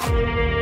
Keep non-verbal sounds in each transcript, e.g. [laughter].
Música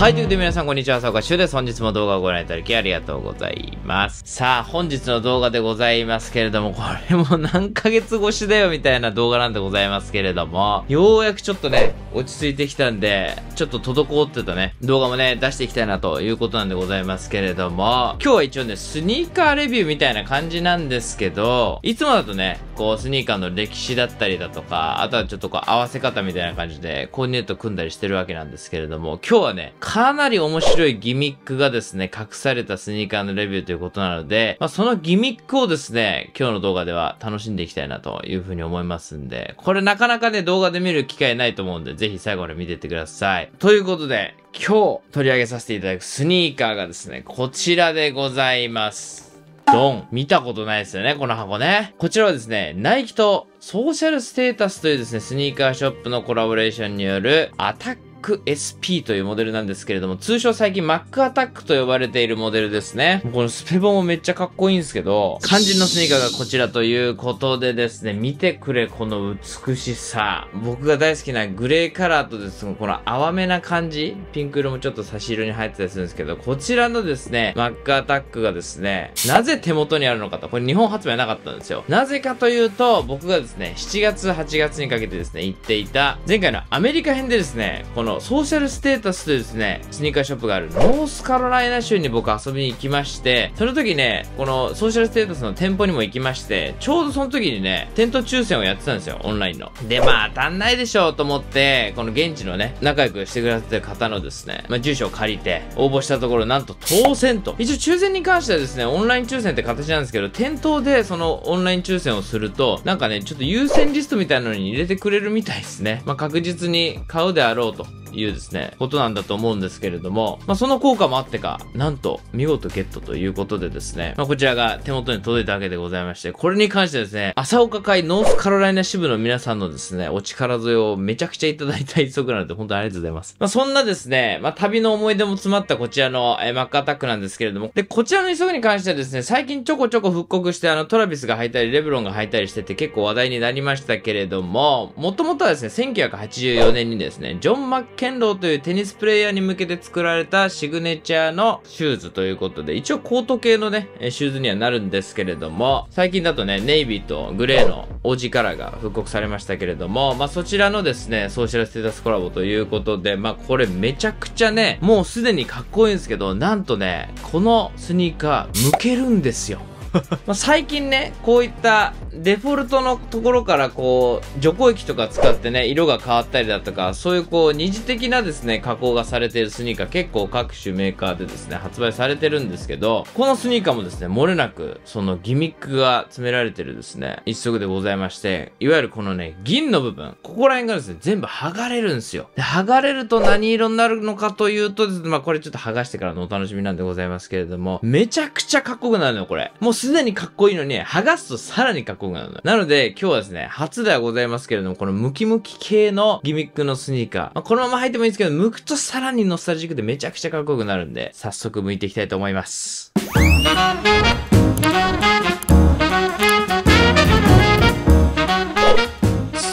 はい、ということで皆さんこんにちは、朝岡修です。本日も動画をご覧いただきありがとうございます。さあ、本日の動画でございますけれども、これも何ヶ月越しだよみたいな動画なんでございますけれども、ようやくちょっとね、落ち着いてきたんで、ちょっと滞ってたね、動画もね、出していきたいなということなんでございますけれども、今日は一応ね、スニーカーレビューみたいな感じなんですけど、いつもだとね、こう、スニーカーの歴史だったりだとか、あとはちょっとこう、合わせ方みたいな感じで、コーディネート組んだりしてるわけなんですけれども、今日はね、かなり面白いギミックがですね、隠されたスニーカーのレビューということなので、まあ、そのギミックをですね、今日の動画では楽しんでいきたいなというふうに思いますんで、これなかなかね、動画で見る機会ないと思うんで、ぜひ最後まで見ていってください。ということで、今日取り上げさせていただくスニーカーがですね、こちらでございます。ドン見たことないですよね、この箱ね。こちらはですね、ナイキとソーシャルステータスというですね、スニーカーショップのコラボレーションによるアタックク SP というモデルなんですけれども、通称最近マックアタックと呼ばれているモデルですね。このスペボもめっちゃかっこいいんですけど、肝心のスニーカーがこちらということでですね、見てくれ、この美しさ。僕が大好きなグレーカラーとですね、この淡めな感じ、ピンク色もちょっと差し色に入ってたりするんですけど、こちらのですね、マックアタックがですね、なぜ手元にあるのかと、これ日本発売なかったんですよ。なぜかというと、僕がですね、7月、8月にかけてですね、行っていた、前回のアメリカ編でですね、このソーシャルステータスというですね、スニーカーショップがあるノースカロライナ州に僕遊びに行きまして、その時ね、このソーシャルステータスの店舗にも行きまして、ちょうどその時にね、テント抽選をやってたんですよ、オンラインの。で、まあ当たんないでしょうと思って、この現地のね、仲良くしてくださってる方のですね、まあ住所を借りて、応募したところ、なんと当選と。一応抽選に関してはですね、オンライン抽選って形なんですけど、店頭でそのオンライン抽選をすると、なんかね、ちょっと優先リストみたいなのに入れてくれるみたいですね。まあ確実に買うであろうというですね、ことなんだと思うんですけれども、まあ、その効果もあってか、なんと、見事ゲットということでですね、まあ、こちらが手元に届いたわけでございまして、これに関してですね、朝岡会ノースカロライナ支部の皆さんのですね、お力添えをめちゃくちゃいただいた一足なので、本当にありがとうございます。まあ、そんなですね、まあ、旅の思い出も詰まったこちらの、えー、マックアタックなんですけれども、で、こちらの一足に関してはですね、最近ちょこちょこ復刻して、あの、トラビスが履いたり、レブロンが履いたりしてて結構話題になりましたけれども、もともとはですね、1984年にですね、ジョン・マッンローというテニスプレイヤーに向けて作られたシグネチャーのシューズということで、一応コート系のね、シューズにはなるんですけれども、最近だとね、ネイビーとグレーのオジカラーが復刻されましたけれども、まあそちらのですね、ソーシャルステータスコラボということで、まあこれめちゃくちゃね、もうすでにかっこいいんですけど、なんとね、このスニーカー、剥けるんですよ。[laughs] ま最近ね、こういったデフォルトのところからこう、除光液とか使ってね、色が変わったりだとか、そういうこう、二次的なですね、加工がされているスニーカー結構各種メーカーでですね、発売されてるんですけど、このスニーカーもですね、漏れなく、そのギミックが詰められてるですね、一足でございまして、いわゆるこのね、銀の部分、ここら辺がですね、全部剥がれるんですよ。で、剥がれると何色になるのかというとですね、まあこれちょっと剥がしてからのお楽しみなんでございますけれども、めちゃくちゃかっこよくなるのよ、これ。もうすでにかっこいいのに、剥がすとさらにかっこよくなるの。なので、今日はですね、初ではございますけれども、このムキムキ系のギミックのスニーカー。まあ、このまま履いてもいいんですけど、剥くとさらにノスタルジックでめちゃくちゃかっこよくなるんで、早速剥いていきたいと思います。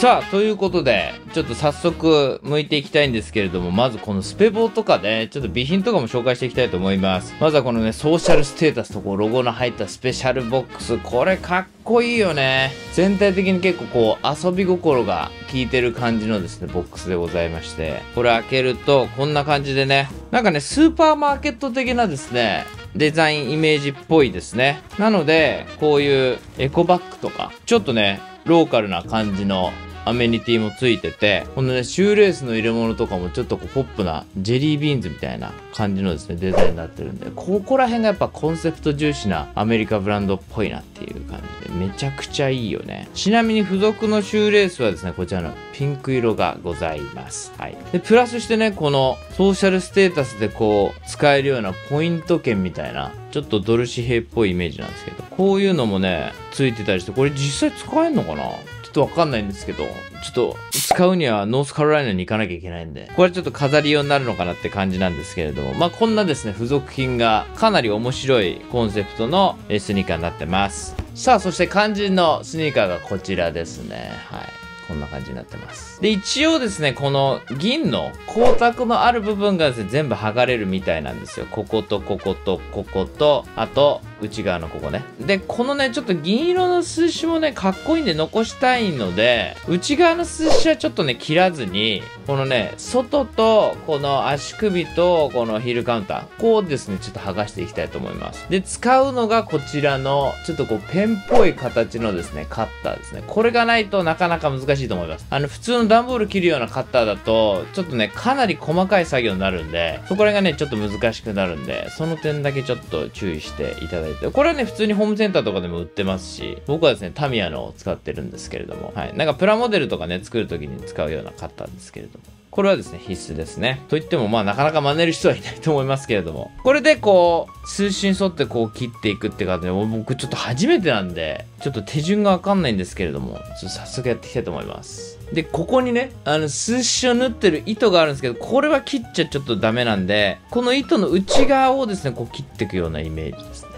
さあ、ということで、ちょっと早速向いていきたいんですけれども、まずこのスペボーとかね、ちょっと備品とかも紹介していきたいと思います。まずはこのね、ソーシャルステータスとこうロゴの入ったスペシャルボックス。これかっこいいよね。全体的に結構こう遊び心が効いてる感じのですね、ボックスでございまして。これ開けるとこんな感じでね、なんかね、スーパーマーケット的なですね、デザインイメージっぽいですね。なので、こういうエコバッグとか、ちょっとね、ローカルな感じのアメニティもついてて、このね、シューレースの入れ物とかもちょっとこうポップなジェリービーンズみたいな感じのですね、デザインになってるんで、ここら辺がやっぱコンセプト重視なアメリカブランドっぽいなっていう感じで、めちゃくちゃいいよね。ちなみに付属のシューレースはですね、こちらのピンク色がございます。はい。で、プラスしてね、このソーシャルステータスでこう、使えるようなポイント券みたいな、ちょっとドル紙幣っぽいイメージなんですけど、こういうのもね、ついてたりして、これ実際使えんのかな？ちょっとわかんないんですけど、ちょっと使うにはノースカロライナに行かなきゃいけないんで、これちょっと飾り用になるのかなって感じなんですけれども、まあこんなですね、付属品がかなり面白いコンセプトのスニーカーになってます。さあ、そして肝心のスニーカーがこちらですね。はい。こんな感じになってます。で、一応ですね、この銀の光沢のある部分がですね、全部剥がれるみたいなんですよ。こことこことここと、あと、内側のここね。で、このね、ちょっと銀色の数詞もね、かっこいいんで残したいので、内側の数詞はちょっとね、切らずに、このね、外と、この足首と、このヒールカウンター、こうですね、ちょっと剥がしていきたいと思います。で、使うのがこちらの、ちょっとこう、ペンっぽい形のですね、カッターですね。これがないとなかなか難しいと思います。あの、普通の段ボール切るようなカッターだと、ちょっとね、かなり細かい作業になるんで、そこら辺がね、ちょっと難しくなるんで、その点だけちょっと注意していただいて、これはね、普通にホームセンターとかでも売ってますし、僕はですね、タミヤのを使ってるんですけれども、はい。なんかプラモデルとかね、作るときに使うようなカッターですけれども。これはですね、必須ですね。といっても、まあ、なかなか真似る人はいないと思いますけれども。これで、こう、数針沿ってこう切っていくって感じで、僕ちょっと初めてなんで、ちょっと手順がわかんないんですけれども、ちょっと早速やっていきたいと思います。で、ここにね、あの、数詞を縫ってる糸があるんですけど、これは切っちゃちょっとダメなんで、この糸の内側をですね、こう切っていくようなイメージですね。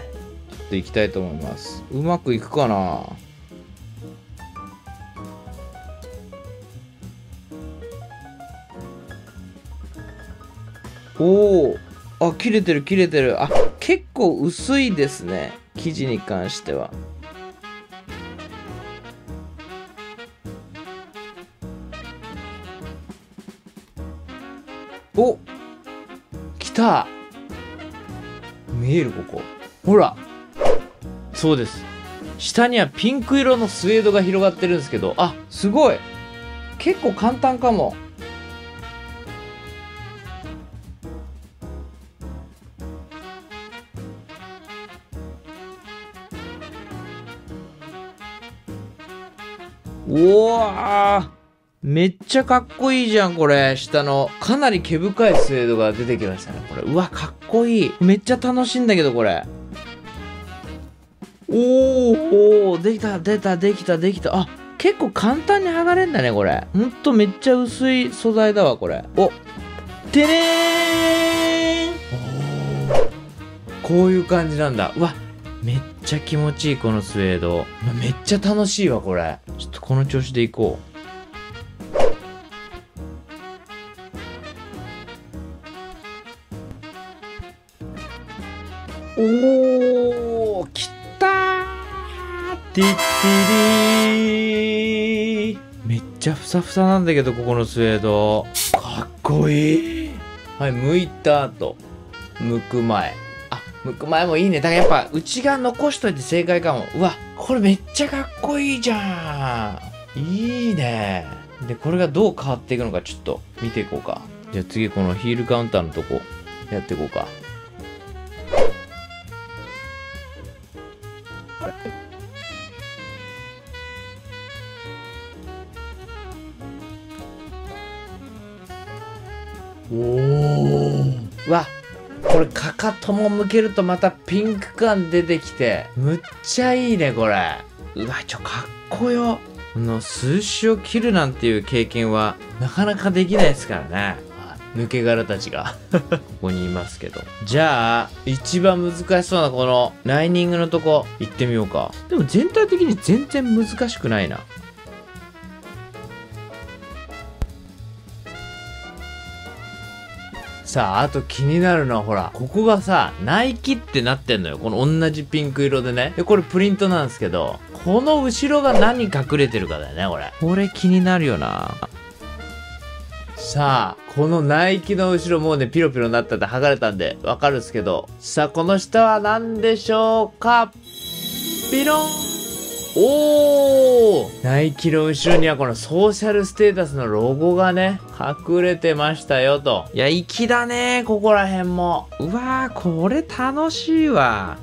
っといきたいと思います。うまくいくかな？おおあ切れてる切れてる。あ結構薄いですね。生地に関しては。お来た。見えるここ。ほら。そうです下にはピンク色のスウェードが広がってるんですけどあすごい結構簡単かもうわめっちゃかっこいいじゃん、これ。下の。かなり毛深いスウェードが出てきましたね、これ。うわ、かっこいい。めっちゃ楽しいんだけど、これ。おお、お、できた、出た、できた、できた。あ、結構簡単に剥がれんだね、これ。ほんとめっちゃ薄い素材だわ、これ。お、てれーんこういう感じなんだ。うわ、めっちゃ気持ちいい、このスウェード。めっちゃ楽しいわ、これ。ちょっとこの調子でいこう。さふさなんだけど、ここのスウェード。かっこいい。はい、剥いた後、剥く前。向く前もいいね。だからやっぱ内側残しといて正解かも。うわ、これめっちゃかっこいいじゃん。いいね。で、これがどう変わっていくのかちょっと見ていこうか。じゃあ次このヒールカウンターのとこやっていこうか。とも向けるとまたピンク感出てきて、むっちゃいいね、これ。うわ、ちょ、かっこよ。この数詞を切るなんていう経験はなかなかできないですからね。抜け殻たちが [laughs] ここにいますけど。じゃあ、一番難しそうなこのライニングのとこ行ってみようか。でも全体的に全然難しくないな。さあ、あと気になるのはほら、ここがさ、ナイキってなってんのよ。この同じピンク色でね。で、これプリントなんですけど、この後ろが何隠れてるかだよね、これ。これ気になるよな。さあ、このナイキの後ろもうね、ピロピロになったって剥がれたんで、わかるんですけど。さあ、この下は何でしょうか？ピロンおーナイキの後ろにはこのソーシャルステータスのロゴがね、隠れてましたよと。いや、粋だねここら辺も。うわー、これ楽しいわ。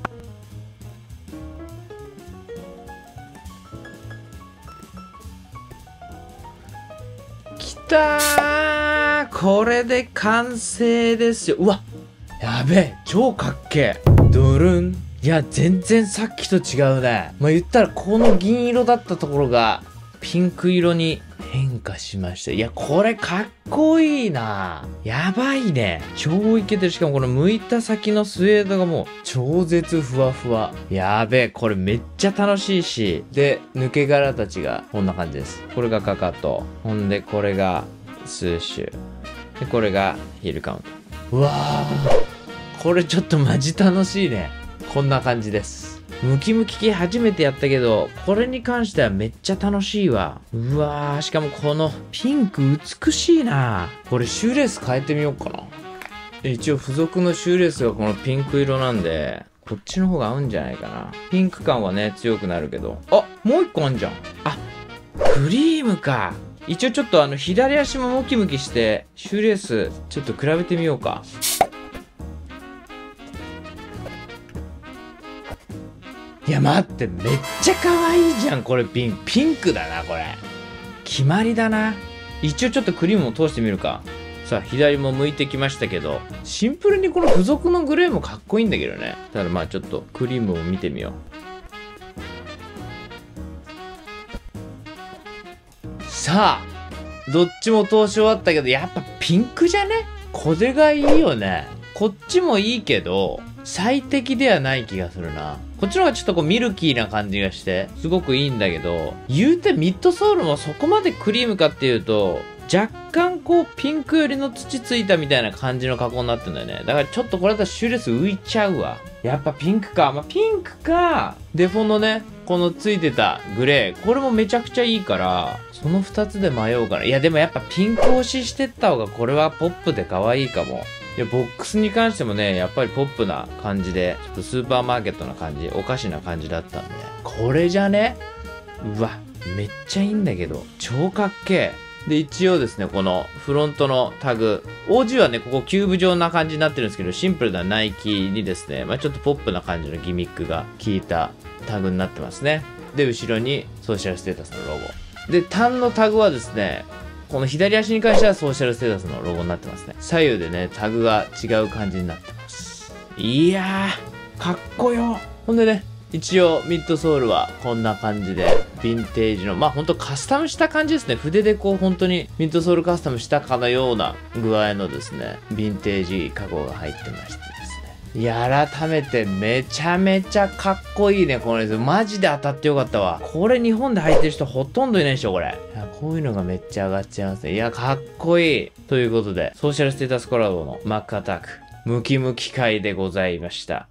きたーこれで完成ですよ。うわやべえ超かっけえドゥルンいや、全然さっきと違うね。まあ、言ったらこの銀色だったところがピンク色に変化しました。いや、これかっこいいなやばいね。超イケてる。しかもこの向いた先のスウェードがもう超絶ふわふわ。やべえ、これめっちゃ楽しいし。で、抜け殻たちがこんな感じです。これがかかと。ほんで、これがスーシュ。で、これがヒールカウント。うわー。これちょっとマジ楽しいね。こんな感じです。ムキムキ系初めてやったけど、これに関してはめっちゃ楽しいわ。うわー、しかもこのピンク美しいなこれシューレース変えてみようかな。一応付属のシューレースがこのピンク色なんで、こっちの方が合うんじゃないかな。ピンク感はね、強くなるけど。あ、もう一個あんじゃん。あ、クリームか。一応ちょっとあの、左足もムキムキして、シューレース、ちょっと比べてみようか。いや待ってめっちゃ可愛いじゃんこれ。ピンピンクだなこれ。決まりだな。一応ちょっとクリームを通してみるか。さあ左も向いてきましたけど。シンプルにこの付属のグレーもかっこいいんだけどね。ただまあちょっとクリームを見てみよう。さあどっちも通し終わったけどやっぱピンクじゃね？これがいいよね。こっちもいいけど最適ではない気がするな。こっちの方がちょっとこうミルキーな感じがして、すごくいいんだけど、言うてミッドソールもそこまでクリームかっていうと、若干こうピンク寄りの土ついたみたいな感じの加工になってんだよね。だからちょっとこれだとシュレス浮いちゃうわ。やっぱピンクか。まあ、ピンクか。デフォのね、このついてたグレー。これもめちゃくちゃいいから、その2つで迷うかな。いやでもやっぱピンク押ししてった方がこれはポップで可愛いかも。いや、ボックスに関してもね、やっぱりポップな感じで、ちょっとスーパーマーケットな感じ、お菓子な感じだったんで、これじゃね？うわ、めっちゃいいんだけど、超かっけえ。で、一応ですね、このフロントのタグ、OG はね、ここキューブ状な感じになってるんですけど、シンプルなナイキにですね、まあちょっとポップな感じのギミックが効いたタグになってますね。で、後ろにソーシャルステータスのロゴ。で、タンのタグはですね、この左足に関してはソーシャルステータスのロゴになってますね。左右でね、タグが違う感じになってます。いやー、かっこよ。ほんでね、一応ミッドソールはこんな感じでヴィンテージのまあほんとカスタムした感じですね筆でこう本当にミッドソールカスタムしたかのような具合のですねヴィンテージ加工が入ってましていや、改めてめちゃめちゃかっこいいね、このやつ。マジで当たってよかったわ。これ日本で入ってる人ほとんどいないでしょ、これ。いや、こういうのがめっちゃ上がっちゃいますね。いや、かっこいい。ということで、ソーシャルステータスコラボのマックアタック、ムキムキ会でございました。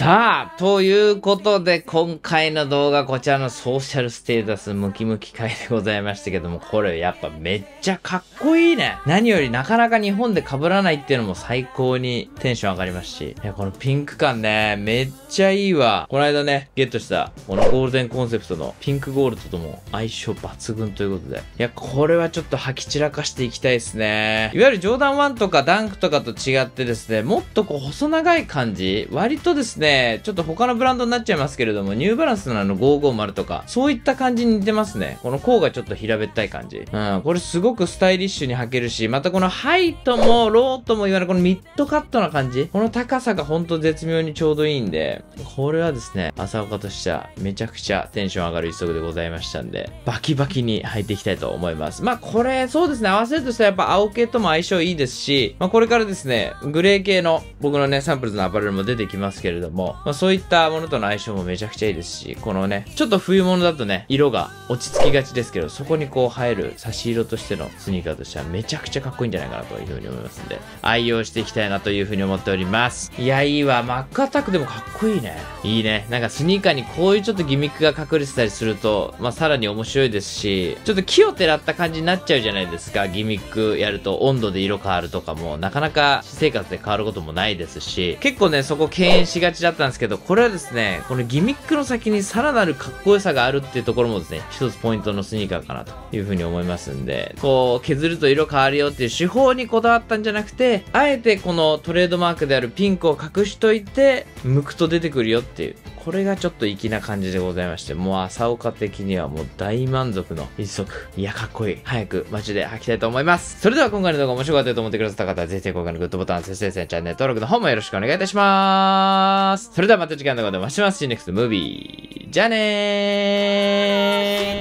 さあ、ということで、今回の動画、こちらのソーシャルステータスムキムキ会でございましたけども、これやっぱめっちゃかっこいいね。何よりなかなか日本で被らないっていうのも最高にテンション上がりますし、いや、このピンク感ね、めっちゃいいわ。この間ね、ゲットした、このゴールデンコンセプトのピンクゴールドとも相性抜群ということで、いや、これはちょっと履き散らかしていきたいですね。いわゆるジョーダン1とかダンクとかと違ってですね、もっとこう細長い感じ、割とですね、ちょっと他のブランドになっちゃいますけれども、ニューバランスのあの550とか、そういった感じに似てますね。この甲がちょっと平べったい感じ。うん、これすごくスタイリッシュに履けるし、またこのハイともローとも言われるこのミッドカットな感じ。この高さがほんと絶妙にちょうどいいんで、これはですね、朝岡としてはめちゃくちゃテンション上がる一足でございましたんで、バキバキに履いていきたいと思います。まあこれ、そうですね、合わせるとしたらやっぱ青系とも相性いいですし、まあこれからですね、グレー系の僕のね、サンプルズのアパレルも出てきますけれども、も、まあ、そういったものとの相性もめちゃくちゃいいですし、このね、ちょっと冬物だとね、色が落ち着きがちですけど、そこにこう映える差し色としてのスニーカーとしてはめちゃくちゃかっこいいんじゃないかなというふうに思いますんで、愛用していきたいなというふうに思っております。いや、いいわ。マックアタックでもかっこいいね。いいね。なんかスニーカーにこういうちょっとギミックが隠れてたりすると、まあ、さらに面白いですし、ちょっと木をてらった感じになっちゃうじゃないですか。ギミックやると温度で色変わるとかも、なかなか私生活で変わることもないですし、結構ね、そこ敬遠しがちだったんですけど、これはですね、このギミックの先にさらなるかっこよさがあるっていうところもですね、一つポイントのスニーカーかなというふうに思いますんで、こう、削ると色変わるよっていう手法にこだわったんじゃなくて、あえてこのトレードマークであるピンクを隠しといて、剥くと出てくるよっていう、これがちょっと粋な感じでございまして、もう朝岡的にはもう大満足の一足。いや、かっこいい。早く街で履きたいと思います。それでは今回の動画面白かったと思ってくださった方は、ぜひ今回のグッドボタン、そしてチャンネル登録の方もよろしくお願いいたします。それではまた次回の動画でお会いします。See you next movie. じゃあね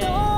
ー